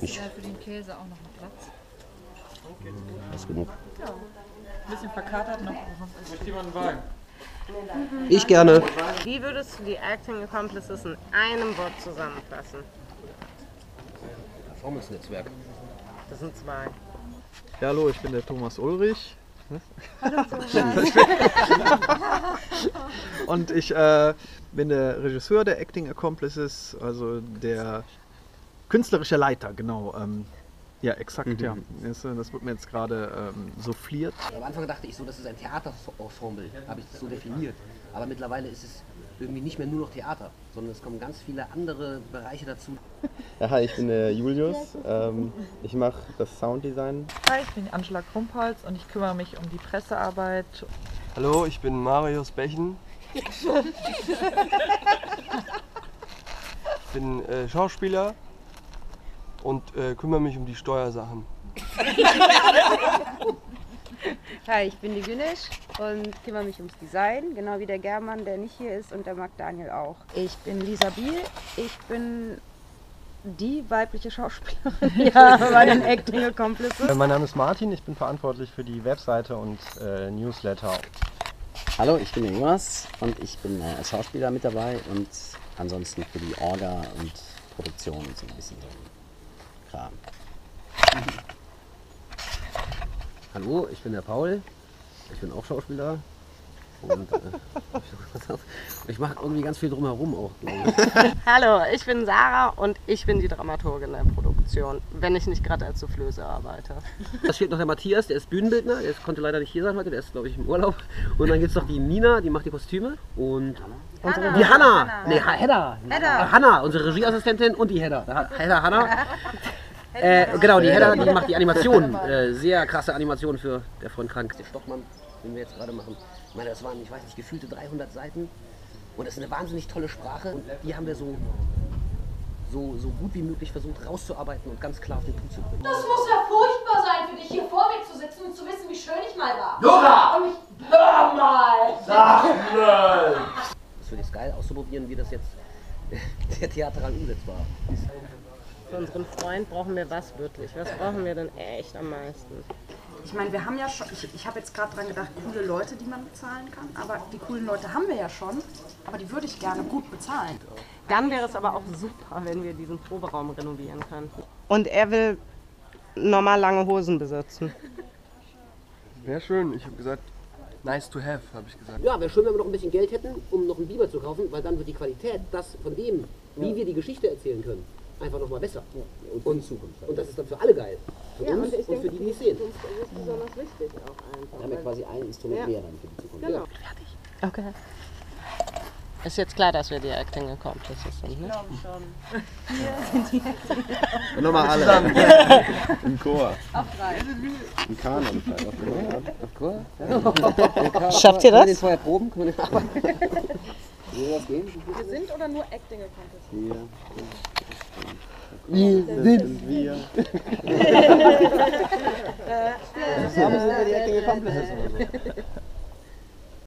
Hast du da für den Käse auch noch einen Platz? Das ist genug. Ein bisschen verkatert noch. Möchte jemand einen Wein? Ich gerne. Wie würdest du die Acting Accomplices in einem Wort zusammenfassen? Performance-Netzwerk. Das sind zwei. Ja, hallo, ich bin der Thomas Ulrich. Und ich äh, bin der Regisseur der Acting Accomplices, also der künstlerische Leiter, genau. Ähm, ja, exakt, ja. Das, äh, das wird mir jetzt gerade ähm, souffliert. Am Anfang dachte ich so, das ist ein Theaterensemble, habe ich das so definiert. Aber mittlerweile ist es irgendwie nicht mehr nur noch Theater, sondern es kommen ganz viele andere Bereiche dazu. Ja, hi, ich bin der Julius. Ähm, ich mache das Sounddesign. Hi, ich bin Angela Krumpholz und ich kümmere mich um die Pressearbeit. Hallo, ich bin Marius Bechen. Ich bin äh, Schauspieler und äh, kümmere mich um die Steuersachen. Hi, ich bin die Günesh und kümmere mich ums Design, genau wie der German, der nicht hier ist und der Marc Daniel auch. Ich bin Lisa Biel, ich bin die weibliche Schauspielerin ja, bei den Acting Accomplices. Äh, mein Name ist Martin, ich bin verantwortlich für die Webseite und äh, Newsletter. Hallo, ich bin der Jonas und ich bin äh, als Schauspieler mit dabei und ansonsten für die Orga und Produktion und so ein bisschen so Kram. Hallo, ich bin der Paul. Ich bin auch Schauspieler. Und äh, ich mache irgendwie ganz viel drumherum auch, ich. Hallo, ich bin Sarah und ich bin die Dramaturgin der Produktion, wenn ich nicht gerade als Soufflöse arbeite. Da steht noch der Matthias, der ist Bühnenbildner, der konnte leider nicht hier sein heute, der ist glaube ich im Urlaub. Und dann gibt es noch die Nina, die macht die Kostüme. Und unsere, die Hanna, nee, Ha- Hedda. Hedda. Hanna, unsire Regieassistentin und die Hedda. Da- Hedda, Hanna. Äh, genau, die Hedda, die macht die Animationen. Äh, sehr krasse Animationen für der Freund krank. Der Stockmann, den wir jetzt gerade machen. Ich meine, das waren, ich weiß nicht, gefühlte 300 Seiten. Und das ist eine wahnsinnig tolle Sprache. Und die haben wir so, so, so gut wie möglich versucht rauszuarbeiten und ganz klar auf den Punkt zu bringen. Das muss ja furchtbar sein, für dich hier vor mir zu sitzen und zu wissen, wie schön ich mal war. Nora! Und mich, hör mal! Das finde ich geil, auszuprobieren, wie das jetzt der theatral umsetzbar ist. Für unseren Freund brauchen wir was wirklich? Was brauchen wir denn echt am meisten? Ich meine, wir haben ja schon, ich, ich habe jetzt gerade dran gedacht, coole Leute, die man bezahlen kann. Aber die coolen Leute haben wir ja schon. Aber die würde ich gerne gut bezahlen. Dann wäre es aber auch super, wenn wir diesen Proberaum renovieren könnten. Und er will normal lange Hosen besitzen. Wäre schön. Ich habe gesagt, nice to have, habe ich gesagt. Ja, wäre schön, wenn wir noch ein bisschen Geld hätten, um noch einen Biber zu kaufen, weil dann wird die Qualität, das von dem, wie wir die Geschichte erzählen können, einfach nochmal besser. Und, und, und das ist dann für alle geil. Für uns und, für die, die es sehen. Das ist besonders wichtig auch Wir einfach. haben ja quasi ein Instrument Ja. mehr dann für die Zukunft. Genau. Okay. Ist jetzt klar, dass wir die Acting Accomplices sind, ne? Und nochmal alle. Im Chor. Auf drei. Im Kanon. Auf Chor. Schafft ihr Können wir den das? vorher proben? Können wir den das? Wir sind oder nur Acting Accomplices? Wir sind wir. Zusammen sind wir die Acting Accomplices.